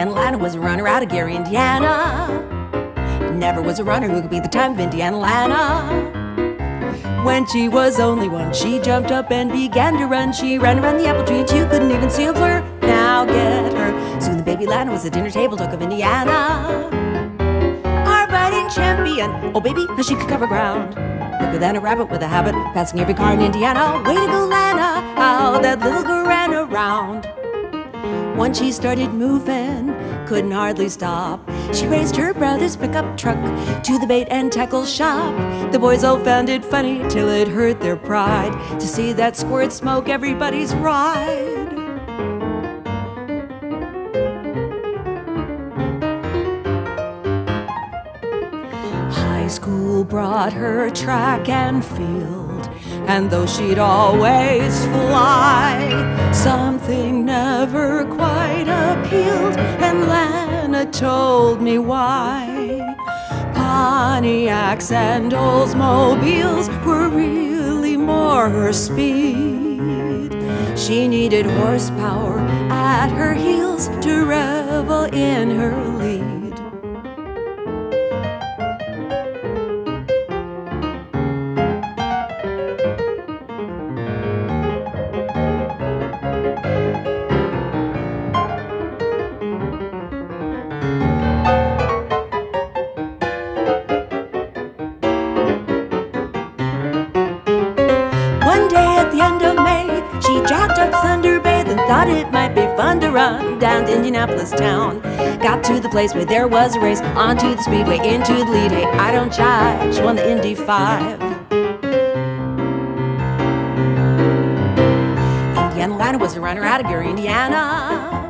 Indiana Lana was a runner out of Gary, Indiana. Never was a runner who could beat the time of Indiana Lana. When she was only one, she jumped up and began to run. She ran around the apple tree and you couldn't even see a blur. Now get her. Soon the baby Lana was a dinner table talk of Indiana. Our budding champion. Oh, baby, how she could cover ground. Quicker than a rabbit with a habit, passing every car in Indiana. Way to go, Lana. How that little girl ran around. Once she started moving, couldn't hardly stop. She raised her brother's pickup truck to the bait and tackle shop. The boys all found it funny till it hurt their pride to see that squirt smoke everybody's ride. High school brought her track and field, and though she'd always fly, told me why. Pontiacs and Oldsmobiles were really more her speed. She needed horsepower at her heels to revel thought it might be fun to run down to Indianapolis town. Got to the place where there was a race, onto the speedway, into the lead. Hey, I don't judge, won the Indy 5. Indiana Lana was a runner out of Gary, Indiana.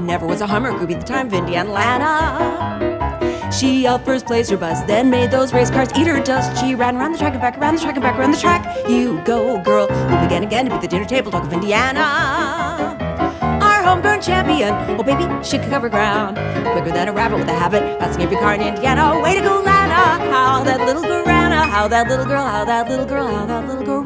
Never was a Hummer, could be the time of Indiana Lana. She yelled first place her buzz, then made those race cars eat her dust. She ran around the track and back, around the track and back, around the track. You go, girl, who began again to beat the dinner table talk of Indiana. Homegrown champion, oh baby, she could cover ground quicker than a rabbit with a habit, passing every car in Indiana. Way to go, Lana! How that little girl ran, how that little girl, how that little girl, how that little girl.